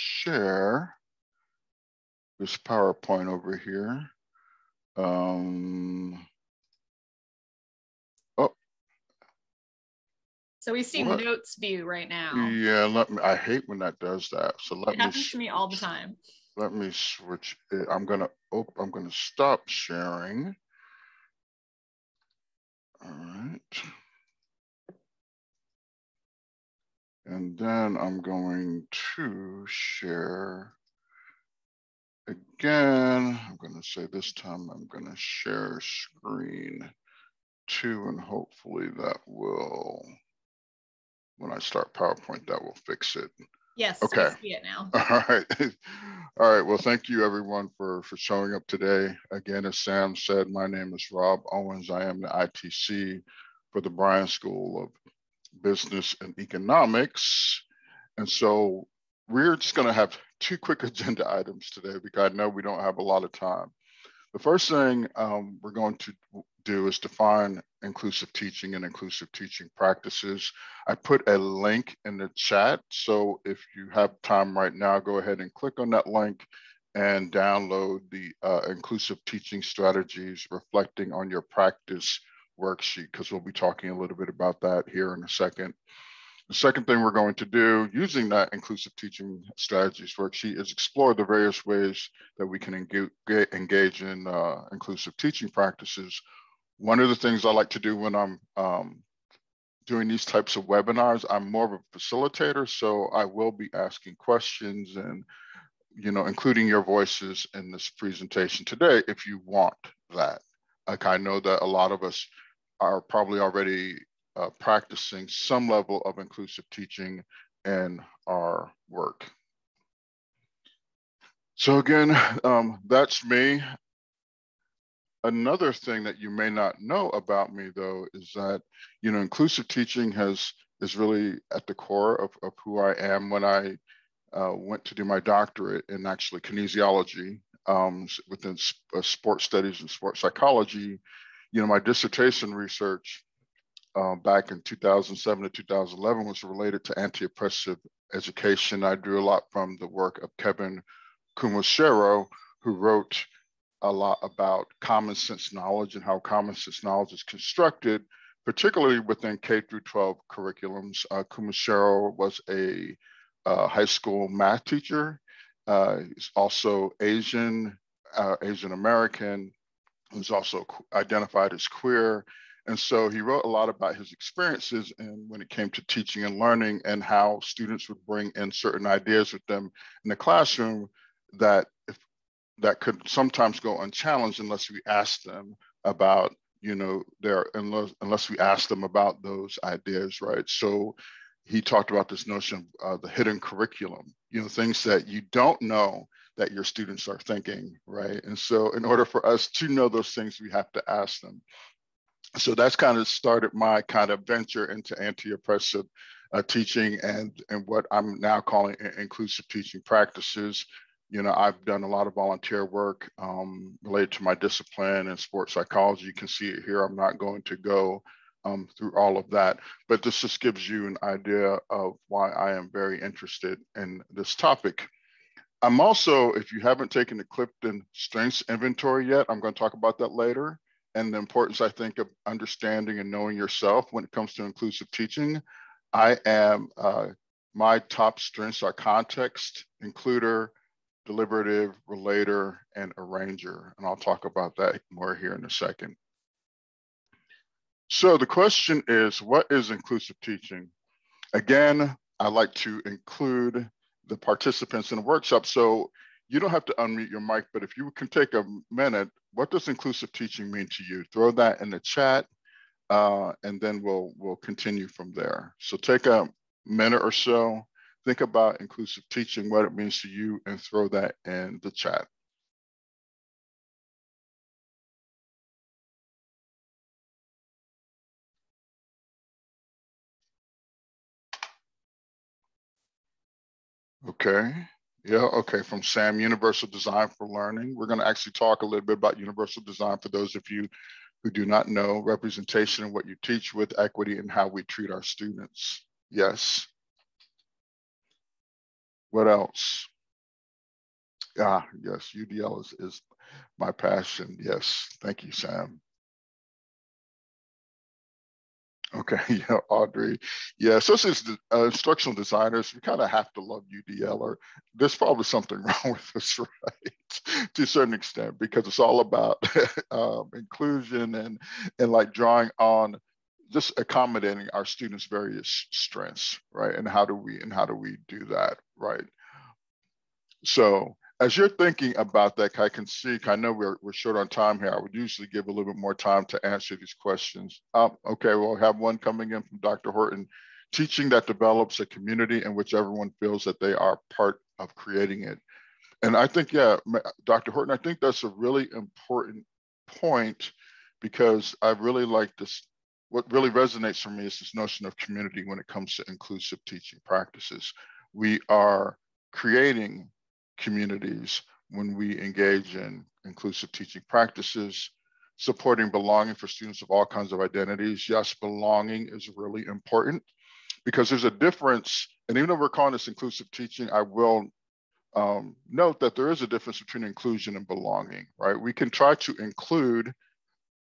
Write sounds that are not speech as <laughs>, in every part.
share this PowerPoint over here. Um, oh. So we see what? notes view right now. Yeah, let me, I hate when that does that. So let it me. happens to me all the time. Let me switch it. I'm gonna, oh, I'm gonna stop sharing. All right. And then I'm going to share again. I'm going to say this time I'm going to share screen two, and hopefully that will, when I start PowerPoint, that will fix it. Yes. Okay. see it now. <laughs> All right. All right. Well, thank you everyone for for showing up today. Again, as Sam said, my name is Rob Owens. I am the ITC for the Bryan School of business and economics. And so we're just going to have two quick <laughs> agenda items today because I know we don't have a lot of time. The first thing um, we're going to do is define inclusive teaching and inclusive teaching practices. I put a link in the chat. So if you have time right now, go ahead and click on that link and download the uh, inclusive teaching strategies reflecting on your practice worksheet because we'll be talking a little bit about that here in a second. The second thing we're going to do using that inclusive teaching strategies worksheet is explore the various ways that we can engage, engage in uh, inclusive teaching practices. One of the things I like to do when I'm um, doing these types of webinars, I'm more of a facilitator, so I will be asking questions and you know, including your voices in this presentation today if you want that. Like I know that a lot of us are probably already uh, practicing some level of inclusive teaching in our work. So again, um, that's me. Another thing that you may not know about me though is that, you know, inclusive teaching has is really at the core of, of who I am when I uh, went to do my doctorate in actually kinesiology um, within uh, sports studies and sports psychology you know, my dissertation research uh, back in 2007 to 2011 was related to anti-oppressive education. I drew a lot from the work of Kevin Kumashiro, who wrote a lot about common sense knowledge and how common sense knowledge is constructed, particularly within K through 12 curriculums. Uh, Kumashiro was a uh, high school math teacher. Uh, he's also Asian, uh, Asian American, who's also identified as queer. And so he wrote a lot about his experiences and when it came to teaching and learning and how students would bring in certain ideas with them in the classroom that if, that could sometimes go unchallenged unless we ask them about, you know, their unless, unless we ask them about those ideas, right? So he talked about this notion of uh, the hidden curriculum, you know, things that you don't know that your students are thinking, right? And so in order for us to know those things, we have to ask them. So that's kind of started my kind of venture into anti-oppressive uh, teaching and, and what I'm now calling inclusive teaching practices. You know, I've done a lot of volunteer work um, related to my discipline and sports psychology. You can see it here. I'm not going to go um, through all of that, but this just gives you an idea of why I am very interested in this topic. I'm also, if you haven't taken the Clifton Strengths Inventory yet, I'm going to talk about that later. And the importance, I think, of understanding and knowing yourself when it comes to inclusive teaching. I am, uh, my top strengths are context, includer, deliberative, relator, and arranger. And I'll talk about that more here in a second. So the question is, what is inclusive teaching? Again, I like to include the participants in the workshop. So you don't have to unmute your mic, but if you can take a minute, what does inclusive teaching mean to you? Throw that in the chat, uh, and then we'll we'll continue from there. So take a minute or so, think about inclusive teaching, what it means to you, and throw that in the chat. Okay. Yeah, okay, from Sam, Universal Design for Learning. We're gonna actually talk a little bit about universal design for those of you who do not know representation and what you teach with equity and how we treat our students. Yes. What else? Ah, yes, UDL is, is my passion. Yes, thank you, Sam. Okay, <laughs> yeah, Audrey. Yeah, so as uh, instructional designers, we kind of have to love UDL, or there's probably something <laughs> wrong with us, right? <laughs> to a certain extent, because it's all about um, inclusion and and like drawing on just accommodating our students' various strengths, right? And how do we and how do we do that, right? So as you're thinking about that, I can see, I know we're, we're short on time here. I would usually give a little bit more time to answer these questions. Um, okay, we'll have one coming in from Dr. Horton. Teaching that develops a community in which everyone feels that they are part of creating it. And I think, yeah, Dr. Horton, I think that's a really important point because I really like this. What really resonates for me is this notion of community when it comes to inclusive teaching practices. We are creating communities when we engage in inclusive teaching practices, supporting belonging for students of all kinds of identities. Yes, belonging is really important because there's a difference. And even though we're calling this inclusive teaching, I will um, note that there is a difference between inclusion and belonging, right? We can try to include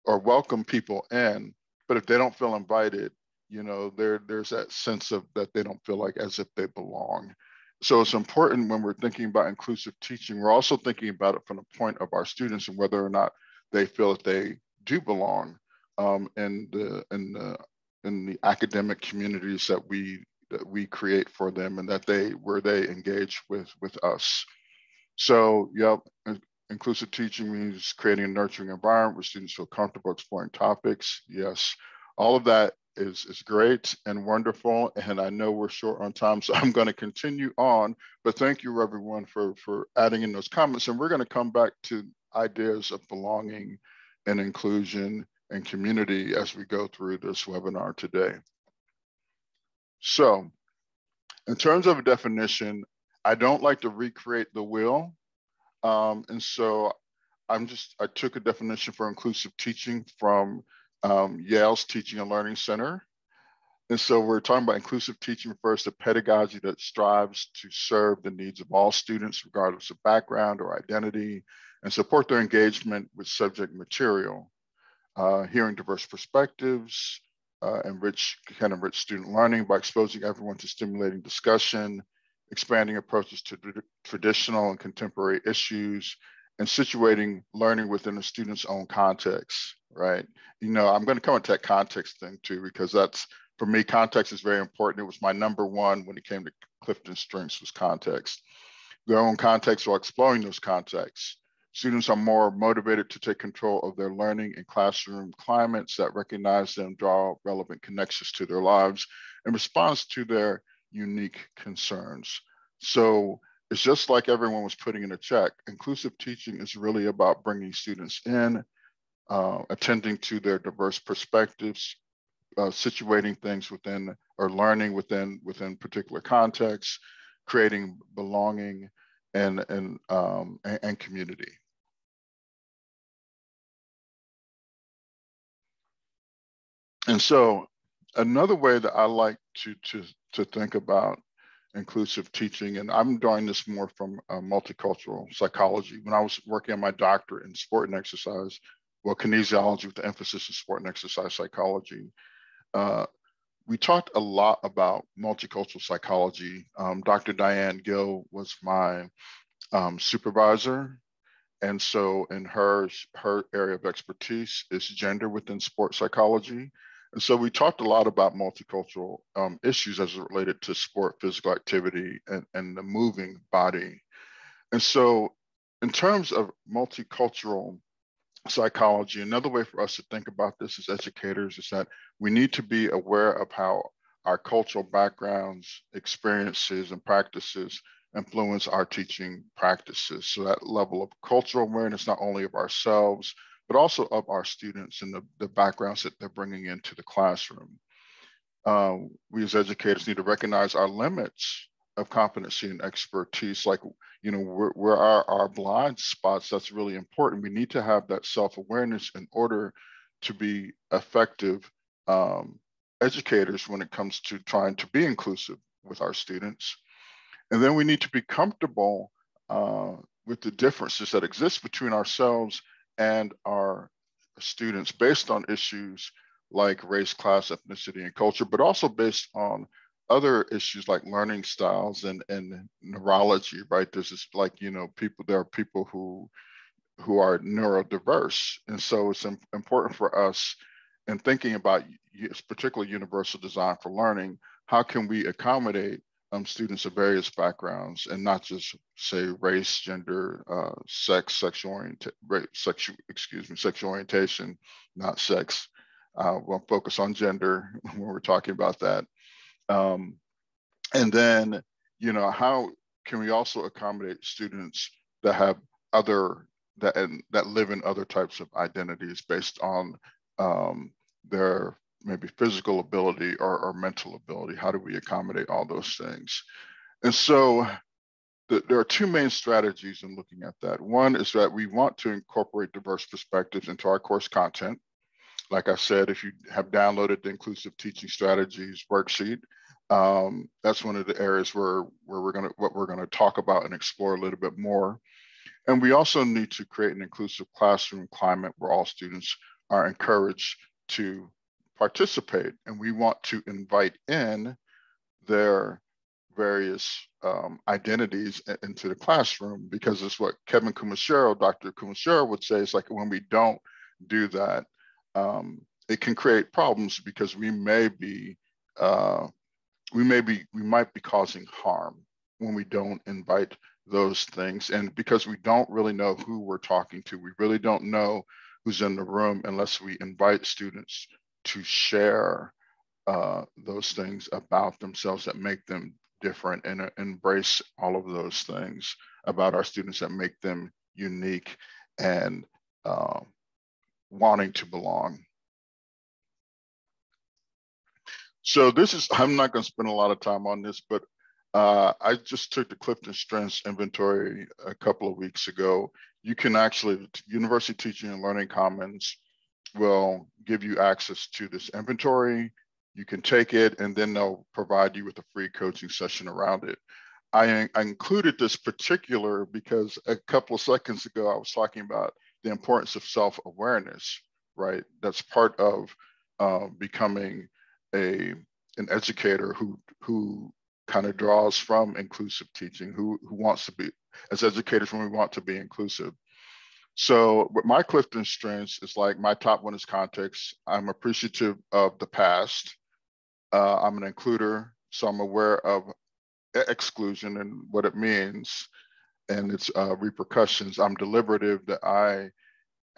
or welcome people in, but if they don't feel invited, you know, there there's that sense of that they don't feel like as if they belong so it's important when we're thinking about inclusive teaching, we're also thinking about it from the point of our students and whether or not they feel that they do belong um, in the in the in the academic communities that we that we create for them and that they where they engage with with us. So yep, inclusive teaching means creating a nurturing environment where students feel comfortable exploring topics. Yes, all of that is, is great and wonderful. And I know we're short on time, <laughs> so I'm going to continue on. But thank you, everyone, for, for adding in those comments. And we're going to come back to ideas of belonging and inclusion and community as we go through this webinar today. So in terms of a definition, I don't like to recreate the wheel. Um, and so I'm just, I took a definition for inclusive teaching from um, Yale's Teaching and Learning Center. And so we're talking about inclusive teaching refers to pedagogy that strives to serve the needs of all students, regardless of background or identity, and support their engagement with subject material. Uh, hearing diverse perspectives, uh, enrich, can enrich student learning by exposing everyone to stimulating discussion, expanding approaches to traditional and contemporary issues, and situating learning within a student's own context, right? You know, I'm going to come into that context thing too, because that's for me, context is very important. It was my number one when it came to Clifton strengths was context. Their own context while exploring those contexts. Students are more motivated to take control of their learning in classroom climates that recognize them, draw relevant connections to their lives, in response to their unique concerns. So it's just like everyone was putting in a check. Inclusive teaching is really about bringing students in, uh, attending to their diverse perspectives, uh, situating things within or learning within within particular contexts, creating belonging and and um, and, and community. And so another way that I like to to to think about inclusive teaching. And I'm drawing this more from uh, multicultural psychology. When I was working on my doctorate in sport and exercise, well, kinesiology with the emphasis in sport and exercise psychology, uh, we talked a lot about multicultural psychology. Um, Dr. Diane Gill was my um, supervisor. And so in her, her area of expertise is gender within sport psychology. And so we talked a lot about multicultural um, issues as related to sport, physical activity, and, and the moving body. And so in terms of multicultural psychology, another way for us to think about this as educators is that we need to be aware of how our cultural backgrounds, experiences, and practices influence our teaching practices. So that level of cultural awareness, not only of ourselves, but also of our students and the, the backgrounds that they're bringing into the classroom. Uh, we as educators need to recognize our limits of competency and expertise, like, you know, where, where are our blind spots, that's really important. We need to have that self-awareness in order to be effective um, educators when it comes to trying to be inclusive with our students. And then we need to be comfortable uh, with the differences that exist between ourselves and our students based on issues like race, class, ethnicity, and culture, but also based on other issues like learning styles and, and neurology, right? There's this like, you know, people, there are people who who are neurodiverse. And so it's important for us in thinking about particularly universal design for learning, how can we accommodate um, students of various backgrounds and not just say race, gender, uh, sex, sexual orientation, sexual, excuse me, sexual orientation, not sex. Uh, we'll focus on gender <laughs> when we're talking about that. Um, and then, you know, how can we also accommodate students that have other that and that live in other types of identities based on um, their maybe physical ability or, or mental ability? How do we accommodate all those things? And so the, there are two main strategies in looking at that. One is that we want to incorporate diverse perspectives into our course content. Like I said, if you have downloaded the Inclusive Teaching Strategies worksheet, um, that's one of the areas where, where we're gonna, what we're gonna talk about and explore a little bit more. And we also need to create an inclusive classroom climate where all students are encouraged to participate. And we want to invite in their various um, identities into the classroom because it's what Kevin Kumashiro, Dr. Kumashiro would say, it's like when we don't do that, um, it can create problems because we may be, uh, we may be, we might be causing harm when we don't invite those things. And because we don't really know who we're talking to, we really don't know who's in the room unless we invite students to share uh, those things about themselves that make them different and uh, embrace all of those things about our students that make them unique and uh, wanting to belong. So this is, I'm not gonna spend a lot of time on this, but uh, I just took the Clifton Strengths inventory a couple of weeks ago. You can actually, University Teaching and Learning Commons will give you access to this inventory. You can take it and then they'll provide you with a free coaching session around it. I, I included this particular because a couple of seconds ago I was talking about the importance of self-awareness, right? That's part of uh, becoming a an educator who who kind of draws from inclusive teaching, who who wants to be as educators when we want to be inclusive. So with my Clifton strengths is like my top one is context. I'm appreciative of the past. Uh, I'm an includer, so I'm aware of exclusion and what it means and its uh, repercussions. I'm deliberative that I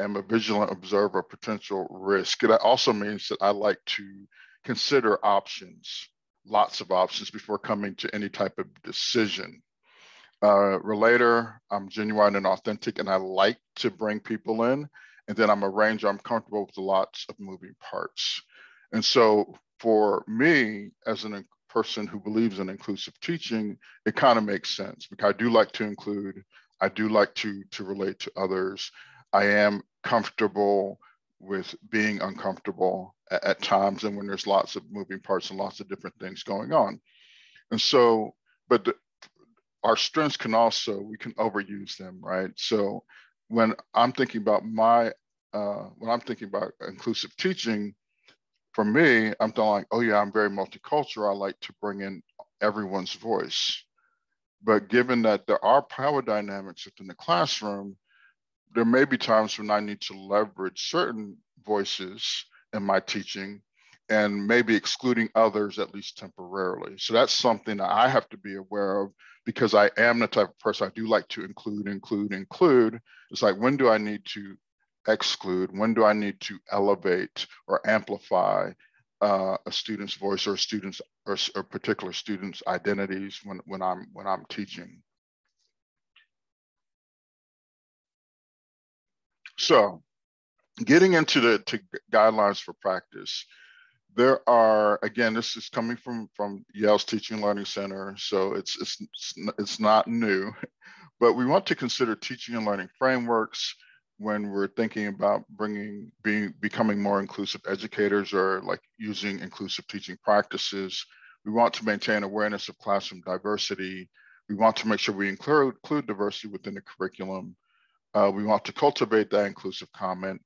am a vigilant observer of potential risk. It also means that I like to consider options, lots of options before coming to any type of decision uh, relator. I'm genuine and authentic, and I like to bring people in. And then I'm arranger. I'm comfortable with lots of moving parts. And so for me, as a person who believes in inclusive teaching, it kind of makes sense because I do like to include. I do like to to relate to others. I am comfortable with being uncomfortable at, at times, and when there's lots of moving parts and lots of different things going on. And so, but the, our strengths can also we can overuse them right? So when i'm thinking about my uh, when i'm thinking about inclusive teaching for me i'm thinking like oh yeah i'm very multicultural. I like to bring in everyone's voice. But given that there are power dynamics within the classroom there may be times when i need to leverage certain voices in my teaching and maybe excluding others at least temporarily. So that's something that I have to be aware of because I am the type of person I do like to include, include, include. It's like when do I need to exclude? When do I need to elevate or amplify uh, a student's voice or students or, or particular students' identities when, when I'm when I'm teaching? So getting into the guidelines for practice, there are again this is coming from from yale's teaching learning center so it's it's it's not new but we want to consider teaching and learning frameworks when we're thinking about bringing being becoming more inclusive educators or like using inclusive teaching practices we want to maintain awareness of classroom diversity We want to make sure we include, include diversity within the curriculum. Uh, we want to cultivate that inclusive comment.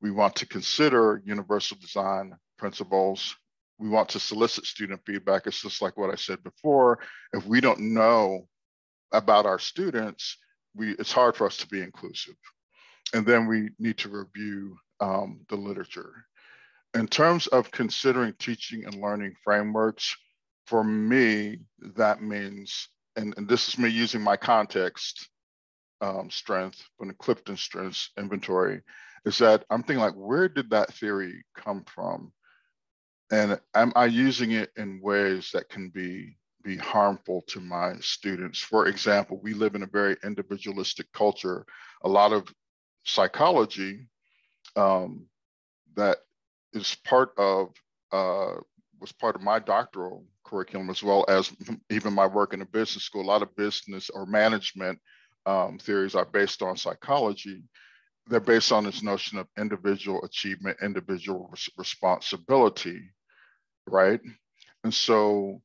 We want to consider universal design principles. We want to solicit student feedback. It's just like what I said before. If we don't know about our students, we, it's hard for us to be inclusive. And then we need to review um, the literature. In terms of considering teaching and learning frameworks, for me, that means, and, and this is me using my context um, strength from the Clifton Strengths Inventory, is that I'm thinking like, where did that theory come from? And am I using it in ways that can be be harmful to my students? For example, we live in a very individualistic culture. A lot of psychology um, that is part of uh, was part of my doctoral curriculum as well as even my work in a business school. A lot of business or management um, theories are based on psychology. They're based on this notion of individual achievement, individual res responsibility, right? And so,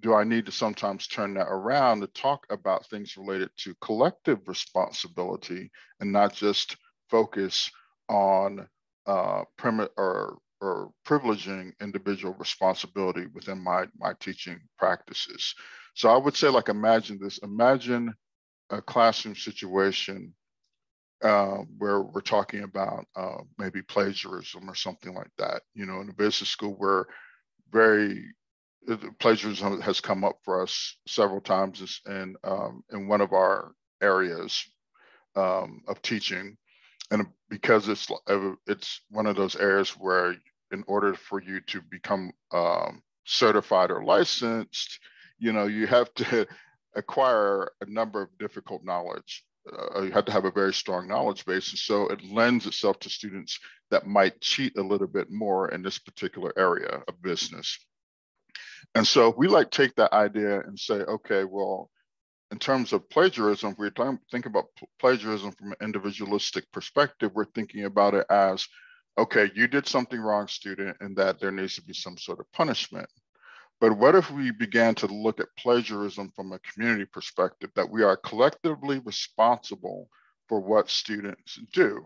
do I need to sometimes turn that around to talk about things related to collective responsibility and not just focus on uh, or or privileging individual responsibility within my my teaching practices. So I would say, like, imagine this: imagine a classroom situation uh, where we're talking about uh, maybe plagiarism or something like that. You know, in a business school, where very plagiarism has come up for us several times in um, in one of our areas um, of teaching and because it's it's one of those areas where in order for you to become um, certified or licensed you know you have to <laughs> acquire a number of difficult knowledge uh, you have to have a very strong knowledge base and so it lends itself to students that might cheat a little bit more in this particular area of business and so we like take that idea and say okay well in terms of plagiarism, we're talking, think about plagiarism from an individualistic perspective, we're thinking about it as, okay, you did something wrong, student, and that there needs to be some sort of punishment. But what if we began to look at plagiarism from a community perspective, that we are collectively responsible for what students do?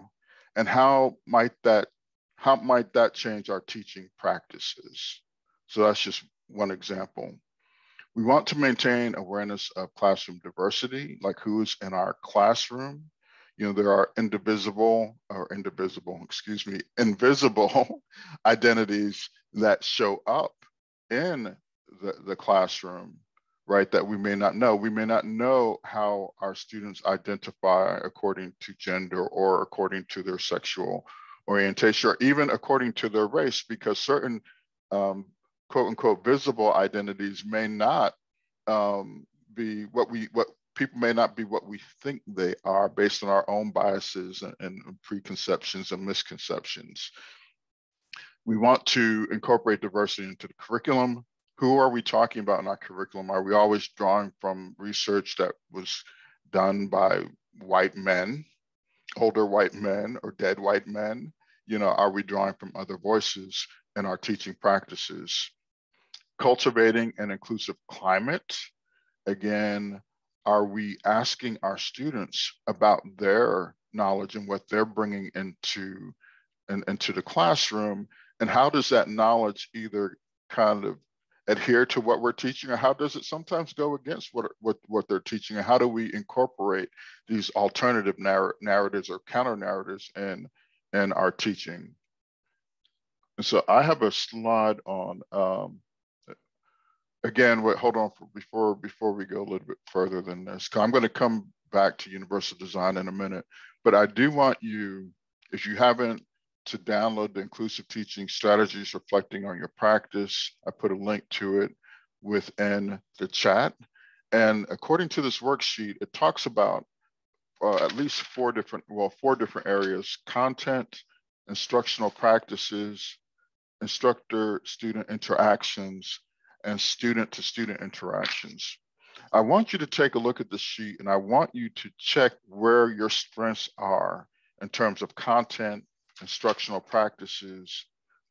And how might that, how might that change our teaching practices? So that's just one example. We want to maintain awareness of classroom diversity, like who's in our classroom. You know, there are indivisible or indivisible, excuse me, invisible <laughs> identities that show up in the, the classroom, right? That we may not know. We may not know how our students identify according to gender or according to their sexual orientation or even according to their race, because certain um, quote unquote visible identities may not um, be what we what people may not be what we think they are based on our own biases and, and preconceptions and misconceptions. We want to incorporate diversity into the curriculum. Who are we talking about in our curriculum? Are we always drawing from research that was done by white men, older white men, or dead white men? You know, are we drawing from other voices in our teaching practices? cultivating an inclusive climate. Again, are we asking our students about their knowledge and what they're bringing into, in, into the classroom? And how does that knowledge either kind of adhere to what we're teaching or how does it sometimes go against what, what, what they're teaching? And how do we incorporate these alternative narr narratives or counter narratives in, in our teaching? And so I have a slide on um, again, wait, hold on for, before before we go a little bit further than this. I'm going to come back to universal design in a minute, but I do want you, if you haven't, to download the inclusive teaching strategies reflecting on your practice. I put a link to it within the chat. And according to this worksheet, it talks about uh, at least four different, well, four different areas, content, instructional practices, instructor student interactions, and student to student interactions. I want you to take a look at the sheet and I want you to check where your strengths are in terms of content, instructional practices,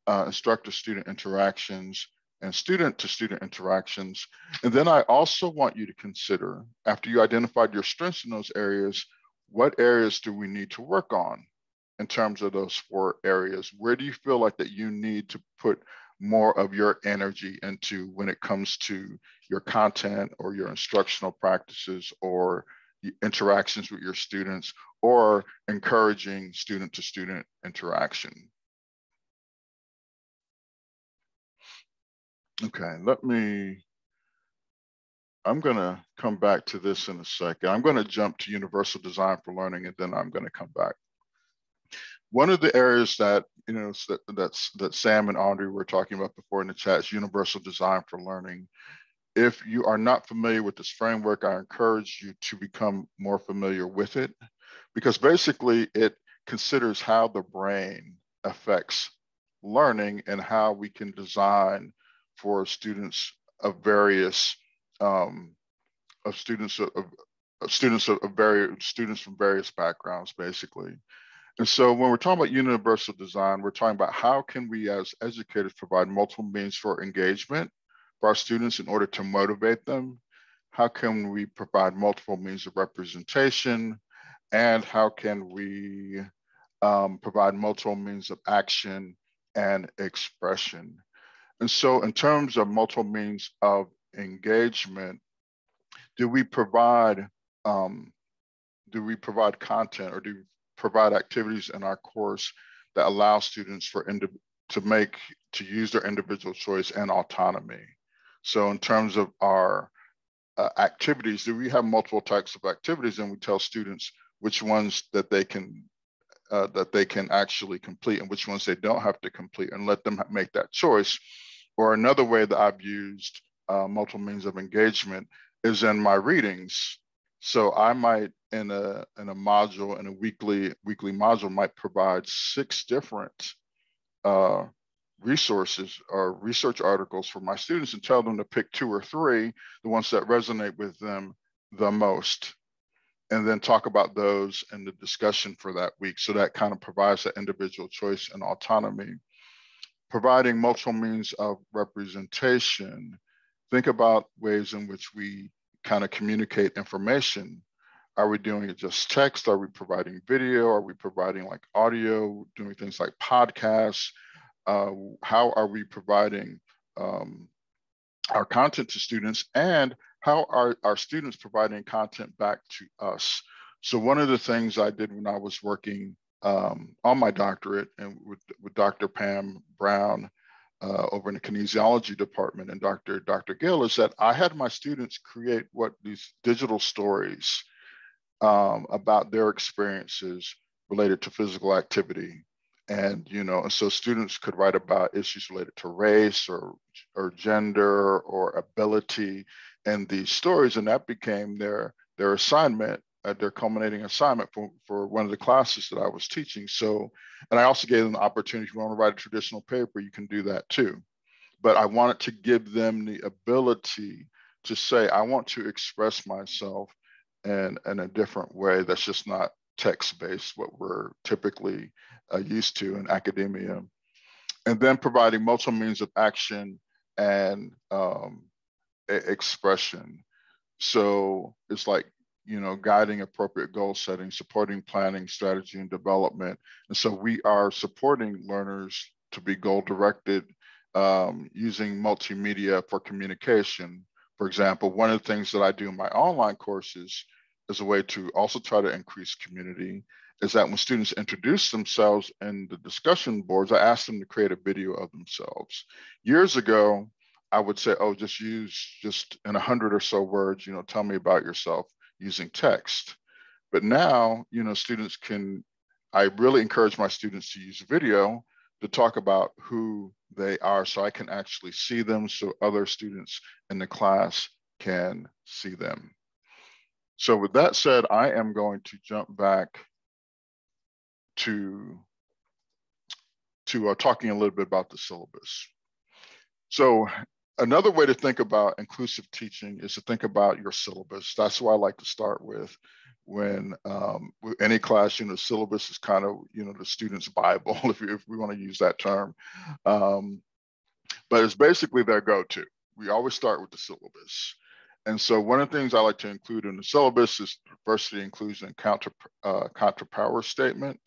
uh, instructor student interactions, and student to student interactions. And then I also want you to consider, after you identified your strengths in those areas, what areas do we need to work on in terms of those four areas? Where do you feel like that you need to put more of your energy into when it comes to your content or your instructional practices or interactions with your students or encouraging student to student interaction. Okay, let me, I'm gonna come back to this in a second. I'm gonna jump to universal design for learning and then I'm gonna come back. One of the areas that, you know, that, that's, that Sam and Audrey were talking about before in the chat is universal design for learning. If you are not familiar with this framework, I encourage you to become more familiar with it because basically it considers how the brain affects learning and how we can design for students of various um, of students of, of students of, of various students from various backgrounds, basically. And so when we're talking about universal design, we're talking about how can we as educators provide multiple means for engagement our students in order to motivate them? How can we provide multiple means of representation? And how can we um, provide multiple means of action and expression? And so in terms of multiple means of engagement, do we provide um, do we provide content or do we provide activities in our course that allow students for to make to use their individual choice and autonomy? So in terms of our uh, activities, do we have multiple types of activities and we tell students which ones that they can uh, that they can actually complete and which ones they don't have to complete and let them make that choice or another way that I've used uh, multiple means of engagement is in my readings. So I might in a in a module in a weekly weekly module might provide six different uh, resources or research articles for my students and tell them to pick two or three, the ones that resonate with them the most, and then talk about those in the discussion for that week. So that kind of provides that individual choice and autonomy providing multiple means of representation, think about ways in which we kind of communicate information. Are we doing it just text? Are we providing video? Are we providing like audio, doing things like podcasts? Uh, how are we providing um, our content to students? And how are our students providing content back to us? So one of the things I did when I was working um, on my doctorate and with, with Dr. Pam Brown uh, over in the kinesiology department and Dr. Dr. Gill is that I had my students create what these digital stories um, about their experiences related to physical activity. And, you know, and so students could write about issues related to race or, or gender or ability and these stories. And that became their, their assignment at their culminating assignment for, for one of the classes that I was teaching. So, and I also gave them the opportunity, if you want to write a traditional paper, you can do that too. But I wanted to give them the ability to say, I want to express myself in, in a different way that's just not text-based, what we're typically uh, used to in academia. And then providing multiple means of action and um, expression. So it's like you know, guiding appropriate goal setting, supporting planning, strategy, and development. And so we are supporting learners to be goal directed um, using multimedia for communication. For example, one of the things that I do in my online courses as a way to also try to increase community is that when students introduce themselves in the discussion boards, I ask them to create a video of themselves. Years ago, I would say, oh, just use just in a hundred or so words, you know, tell me about yourself using text. But now, you know, students can, I really encourage my students to use video to talk about who they are so I can actually see them so other students in the class can see them. So with that said, I am going to jump back to, to uh, talking a little bit about the syllabus. So another way to think about inclusive teaching is to think about your syllabus. That's what I like to start with when um, any class, you know, syllabus is kind of, you know, the student's <laughs> Bible, if, if we want to use that term. Um, but it's basically their go-to. We always start with the syllabus. And so one of the things I like to include in the syllabus is diversity, inclusion, and counter, uh, counter power statement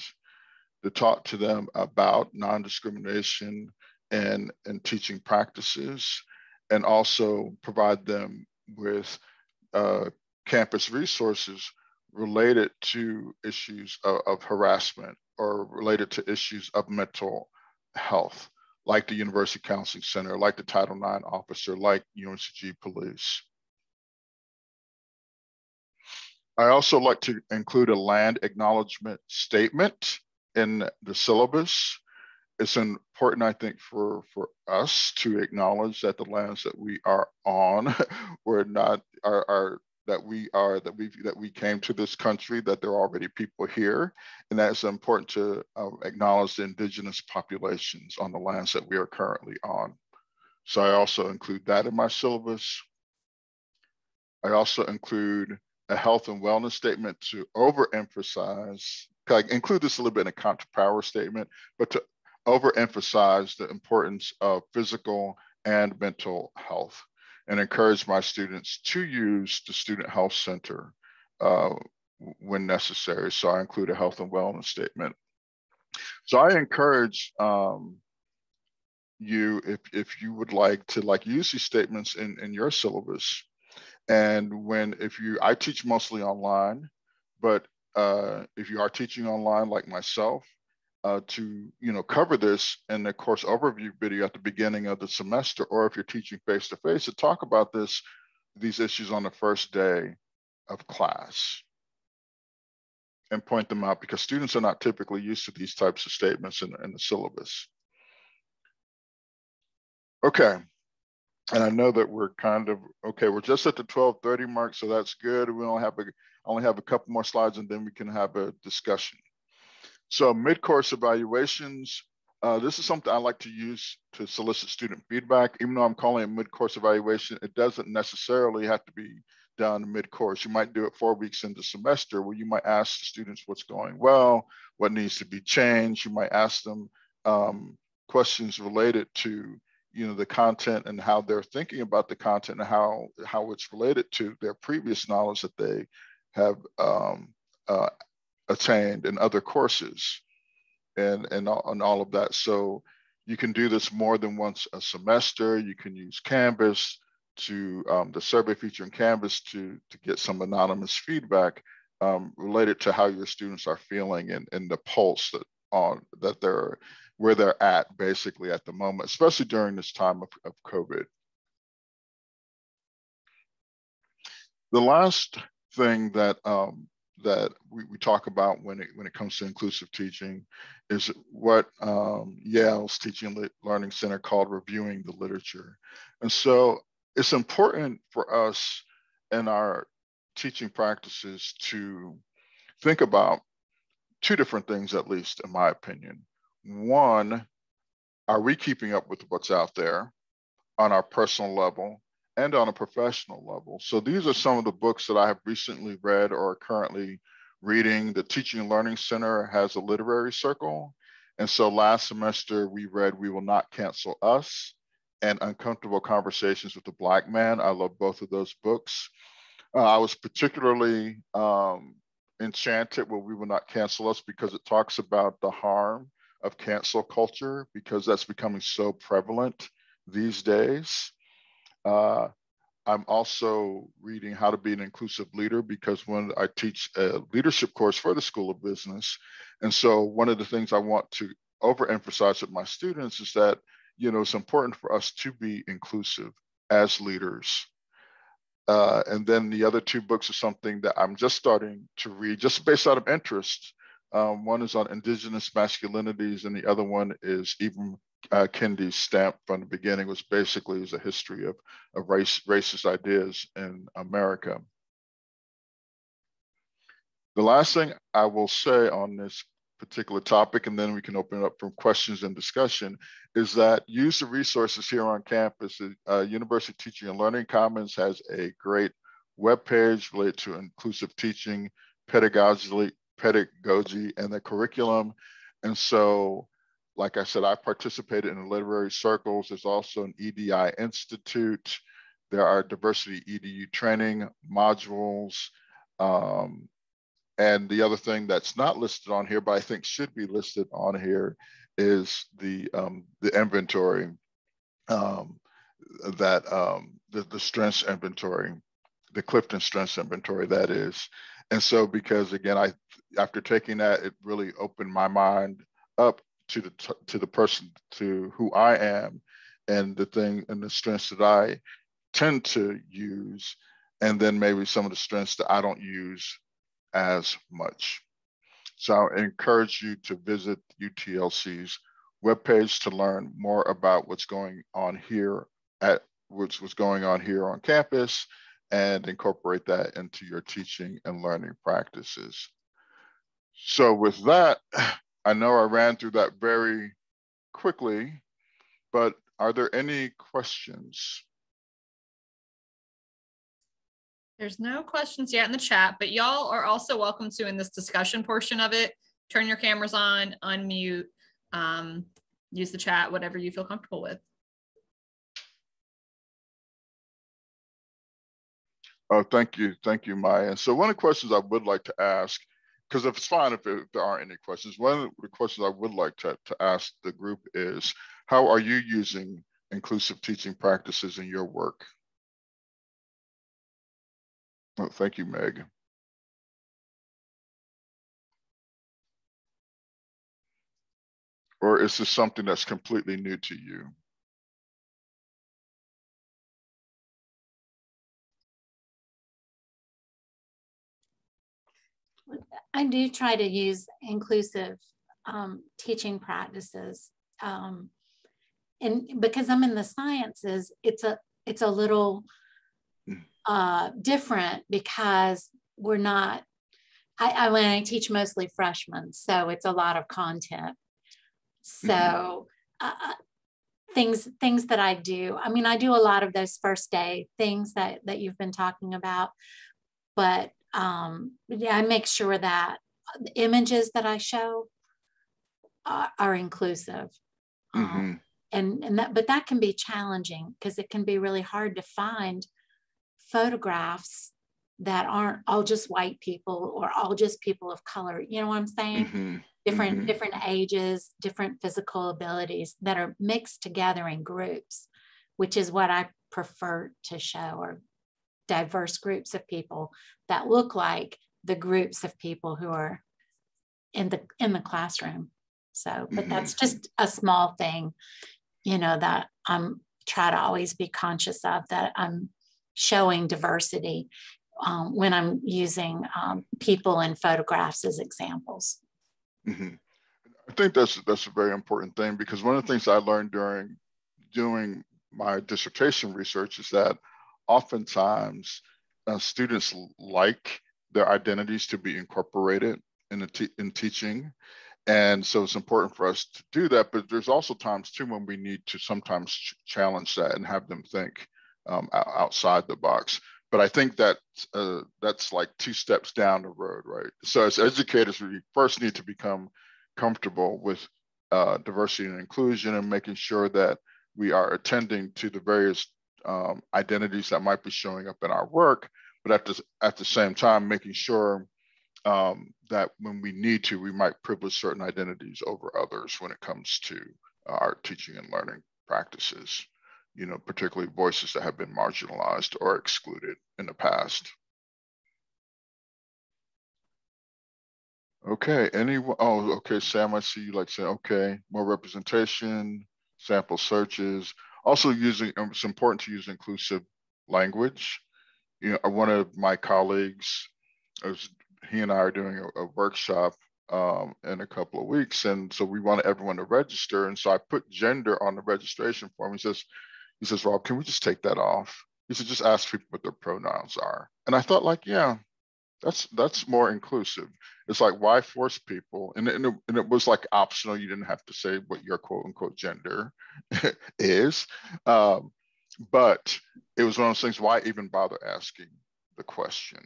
to talk to them about non-discrimination and, and teaching practices, and also provide them with uh, campus resources related to issues of, of, harassment or related to issues of mental health, like the University Counseling Center, like the Title IX officer, like UNCG Police. I also like to include a land acknowledgement statement in the syllabus. It's important, I think, for, for us to acknowledge that the lands that we are on <laughs> were not are, are that we are that we that we came to this country that there are already people here. And that it's important to uh, acknowledge the indigenous populations on the lands that we are currently on. So i also include that in my syllabus. I also include a health and wellness statement to overemphasize include this a little bit in a counter power statement but to overemphasize the importance of physical and mental health and encourage my students to use the Student Health Center uh, when necessary. So I include a health and wellness statement. So I encourage um, you, if, if you would like to like use these statements in, in your syllabus. And when, if you, I teach mostly online, but uh, if you are teaching online like myself, uh, to you know cover this in the course overview video at the beginning of the semester, or if you're teaching face to face, to talk about this these issues on the first day of class and point them out because students are not typically used to these types of statements in, in the syllabus. Okay, and I know that we're kind of okay. We're just at the 12:30 mark, so that's good. We only have a only have a couple more slides, and then we can have a discussion. So mid-course evaluations, uh, this is something I like to use to solicit student feedback. Even though I'm calling it mid-course evaluation, it doesn't necessarily have to be done mid-course. You might do it four weeks into semester where you might ask the students what's going well, what needs to be changed. You might ask them um, questions related to you know the content and how they're thinking about the content and how how it's related to their previous knowledge that they have um, uh, attained in other courses and, and, and all of that. So you can do this more than once a semester. You can use Canvas to um, the survey feature in Canvas to, to get some anonymous feedback um, related to how your students are feeling and, and the pulse that on that they're where they're at basically at the moment, especially during this time of, of COVID. The last thing that um, that we, we talk about when it when it comes to inclusive teaching is what um, Yale's Teaching Learning Center called reviewing the literature. And so it's important for us in our teaching practices to think about two different things, at least in my opinion. One, are we keeping up with what's out there on our personal level? and on a professional level. So these are some of the books that I have recently read or currently reading. The Teaching and Learning Center has a literary circle. And so last semester we read We Will Not Cancel Us and Uncomfortable Conversations with the Black Man. I love both of those books. Uh, I was particularly um, enchanted with We Will Not Cancel Us because it talks about the harm of cancel culture because that's becoming so prevalent these days. Uh, I'm also reading How to Be an Inclusive Leader because when I teach a leadership course for the School of Business. And so one of the things I want to overemphasize with my students is that, you know, it's important for us to be inclusive as leaders. Uh, and then the other two books are something that I'm just starting to read just based out of interest. Um, one is on indigenous masculinities, and the other one is Ibram uh, Kendi's stamp from the beginning was basically is a history of, of race, racist ideas in America. The last thing I will say on this particular topic, and then we can open it up for questions and discussion, is that use the resources here on campus. Uh, University Teaching and Learning Commons has a great webpage related to inclusive teaching, pedagogy, pedagogy, and the curriculum. And so like I said, I participated in literary circles. There's also an EDI Institute. There are diversity EDU training modules. Um, and the other thing that's not listed on here, but I think should be listed on here is the, um, the inventory, um, that um, the, the strengths inventory, the Clifton strengths inventory that is. And so because again, I after taking that, it really opened my mind up to the to the person to who I am and the thing and the strengths that I tend to use and then maybe some of the strengths that I don't use as much. So I encourage you to visit UTLC's webpage to learn more about what's going on here at what's, what's going on here on campus and incorporate that into your teaching and learning practices. So with that, <sighs> I know I ran through that very quickly, but are there any questions? There's no questions yet in the chat, but y'all are also welcome to in this discussion portion of it. Turn your cameras on, unmute, um, use the chat, whatever you feel comfortable with. Oh, thank you. Thank you, Maya. So one of the questions I would like to ask, because if it's fine if, if, there aren't any questions, one of the questions I would like to, to ask the group is, how are you using inclusive teaching practices in your work? Oh, thank you, Meg. Or is this something that's completely new to you? I do try to use inclusive um, teaching practices. Um, and because I'm in the sciences, it's a it's a little uh, different because we're not, I, I, when I teach mostly freshmen, so it's a lot of content. So uh, uh, things, things that I do, I mean, I do a lot of those first day things that, that you've been talking about, but um, yeah, I make sure that the images that I show are, are inclusive. Um, mm-hmm. Um, and, and that, but that can be challenging because it can be really hard to find photographs that aren't all just white people or all just people of color. You know what I'm saying? Mm-hmm. Different mm-hmm. different ages, different physical abilities that are mixed together in groups, which is what I prefer to show or diverse groups of people that look like the groups of people who are in the in the classroom. So, but mm-hmm. that's just a small thing, you know, that I'm try to always be conscious of that I'm showing diversity um, when I'm using um, people and photographs as examples. Mm-hmm. I think that's that's a very important thing because one of the things I learned during doing my dissertation research is that oftentimes uh, students like their identities to be incorporated in in teaching and so it's important for us to do that but there's also times too when we need to sometimes ch- challenge that and have them think um, outside the box. But I think that uh, that's like two steps down the road, right? So as educators, we first need to become comfortable with uh, diversity and inclusion and making sure that we are attending to the various um, identities that might be showing up in our work, but at the, at the same time, making sure um, that when we need to, we might privilege certain identities over others when it comes to our teaching and learning practices you know, particularly voices that have been marginalized or excluded in the past. Okay, anyone, oh, okay, Sam, I see you like saying, okay, more representation, sample searches. Also using, um, it's important to use inclusive language. You know, one of my colleagues, was, he and I are doing a, a workshop um, in a couple of weeks. And so we want everyone to register. And so I put gender on the registration form. He says, he says, Rob, can we just take that off? He said, just ask people what their pronouns are. And I thought, like, yeah, that's that's more inclusive. It's like why force people? And, and, it, and it was like optional. You didn't have to say what your quote unquote gender <laughs> is. Um, but it was one of those things. Why even bother asking the question,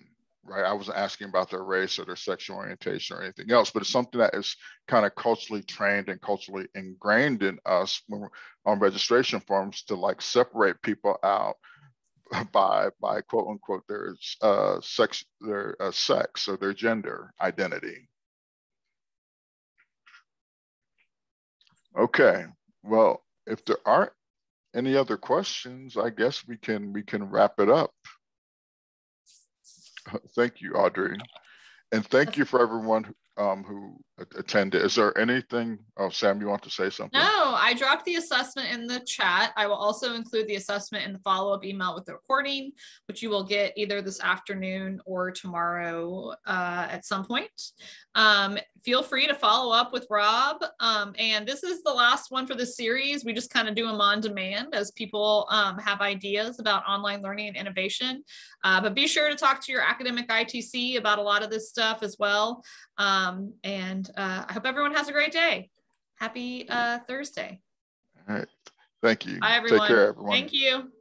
right? I wasn't asking about their race or their sexual orientation or anything else, but it's something that is kind of culturally trained and culturally ingrained in us on registration forms to like separate people out by by quote unquote their uh, sex their uh, sex or their gender identity. Okay, well, if there aren't any other questions, I guess we can we can wrap it up. Thank you, Audrey. And thank you for everyone um, who attended. Is there anything, oh, Sam, you want to say something? No, I dropped the assessment in the chat. I will also include the assessment in the follow-up email with the recording, which you will get either this afternoon or tomorrow uh, at some point. Um, feel free to follow up with Rob. Um, and this is the last one for the series. We just kind of do them on demand as people um, have ideas about online learning and innovation. Uh, but be sure to talk to your academic ITC about a lot of this stuff as well. Um, and uh, I hope everyone has a great day. Happy uh, Thursday. All right. Thank you. Bye, everyone. Take care, everyone. Thank you.